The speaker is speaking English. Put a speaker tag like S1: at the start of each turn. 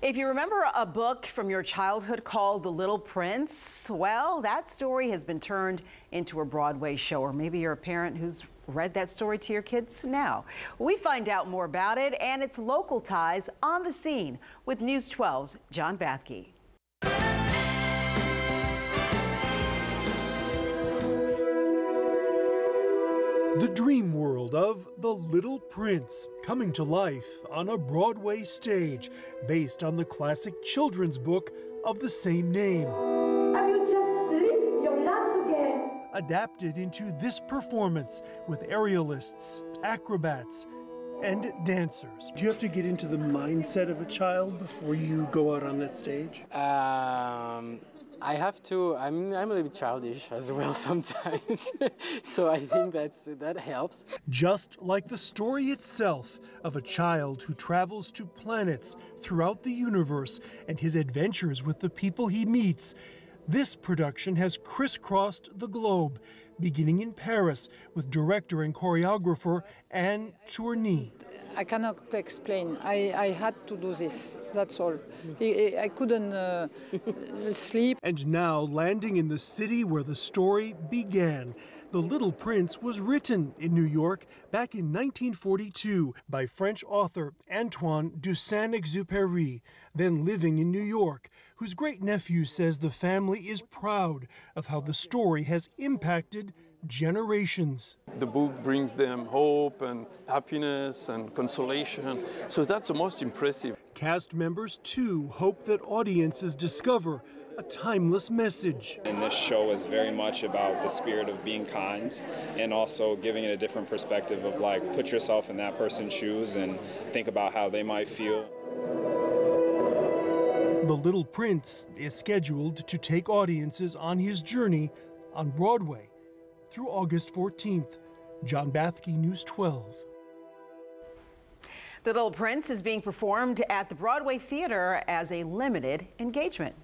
S1: If you remember a book from your childhood called The Little Prince, well, that story has been turned into a Broadway show, or maybe you're a parent who's read that story to your kids now. We find out more about it and its local ties on the scene with News 12's John Bathke.
S2: The dream world of The Little Prince coming to life on a Broadway stage based on the classic children's book of the same name.
S3: Have you just lit your lamp again?
S2: Adapted into this performance with aerialists, acrobats, and dancers. Do you have to get into the mindset of a child before you go out on that stage?
S4: Um, I have to. I'm I'm a little bit childish as well sometimes, so I think that's that helps.
S2: Just like the story itself of a child who travels to planets throughout the universe and his adventures with the people he meets, this production has crisscrossed the globe, beginning in Paris with director and choreographer Anne Tournié.
S5: I cannot explain. I, I had to do this. That's all. I, I couldn't uh, sleep.
S2: And now, landing in the city where the story began. The Little Prince was written in New York back in 1942 by French author Antoine de Saint Exupéry, then living in New York, whose great nephew says the family is proud of how the story has impacted generations.
S6: The book brings them hope and happiness and consolation. So that's the most impressive.
S2: Cast members too hope that audiences discover a timeless message.
S7: And this show is very much about the spirit of being kind and also giving it a different perspective of like put yourself in that person's shoes and think about how they might feel.
S2: The Little Prince is scheduled to take audiences on his journey on Broadway through August 14th. John Bathke, News 12.
S1: The Little Prince is being performed at the Broadway Theater as a limited engagement.